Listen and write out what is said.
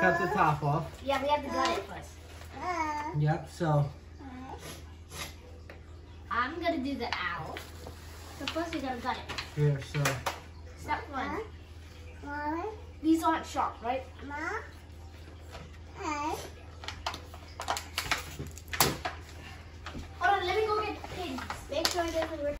Cut the top off. Yeah, we have to cut it first. Yep, so. Uh. I'm gonna do the owl. So first we gotta cut it. Here, so. Step one. Uh. Mom? These aren't sharp, right? Mom? Hey. Hold on, let me go get pins. Make sure it doesn't work.